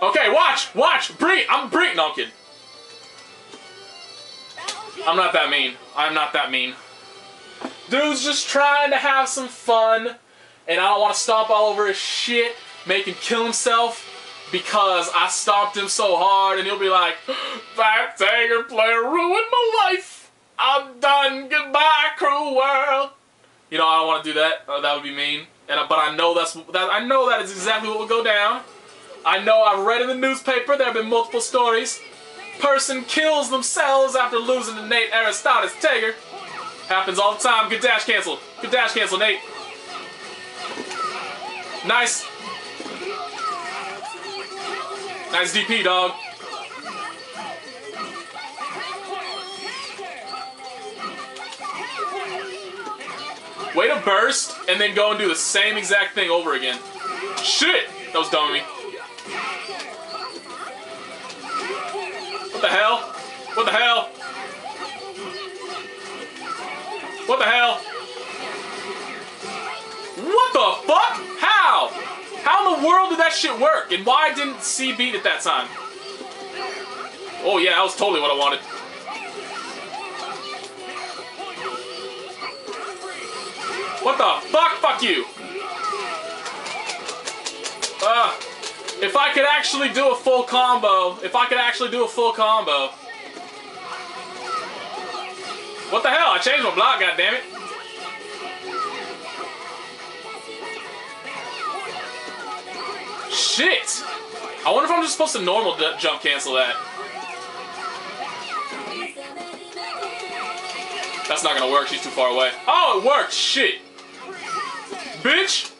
Okay, watch, watch, it. I'm bring. No, I'm kidding. I'm not that mean. I'm not that mean. Dude's just trying to have some fun, and I don't want to stomp all over his shit, make him kill himself because I stomped him so hard, and he'll be like, "That Tiger player ruined my life. I'm done. Goodbye, cruel world." You know, I don't want to do that. Uh, that would be mean. And but I know that's that. I know that is exactly what will go down. I know I've read in the newspaper there have been multiple stories. Person kills themselves after losing to Nate Aristata's Tager. Happens all the time. Good dash cancel. Good dash cancel, Nate. Nice. Nice DP, dog. Way to burst and then go and do the same exact thing over again. Shit! That was dumb of me. What the hell? What the hell? What the hell? What the fuck? How? How in the world did that shit work? And why didn't C beat it that time? Oh yeah, that was totally what I wanted. What the fuck? Fuck you. If I could actually do a full combo, if I could actually do a full combo. What the hell? I changed my block, goddammit. Shit! I wonder if I'm just supposed to normal jump cancel that. That's not gonna work, she's too far away. Oh, it worked! Shit! Bitch!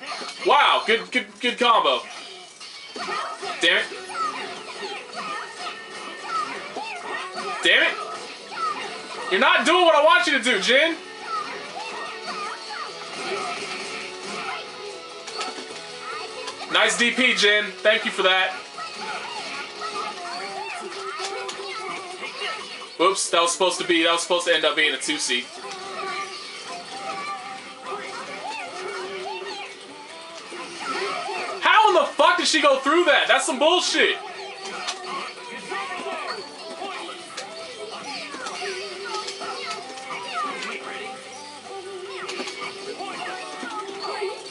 Wow, good, good, good combo. Damn it. Damn it! You're not doing what I want you to do, Jin! Nice DP, Jin. Thank you for that. Oops, that was supposed to be, that was supposed to end up being a 2 did she go through that? That's some bullshit.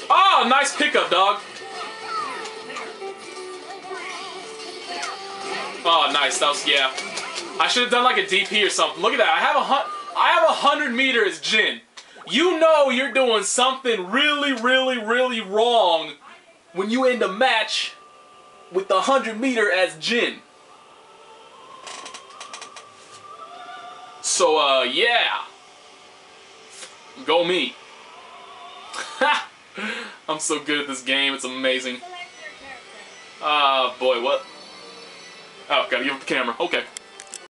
Oh, nice pickup, dog. Oh, nice. That was yeah. I should have done like a DP or something. Look at that. I have a hun I have a hundred meters, Jin. You know you're doing something really, really, really wrong when you end a match with the hundred meter as Jin. So uh, yeah. Go me. I'm so good at this game. It's amazing. Ah, uh, boy, what? Oh, gotta give up the camera. Okay.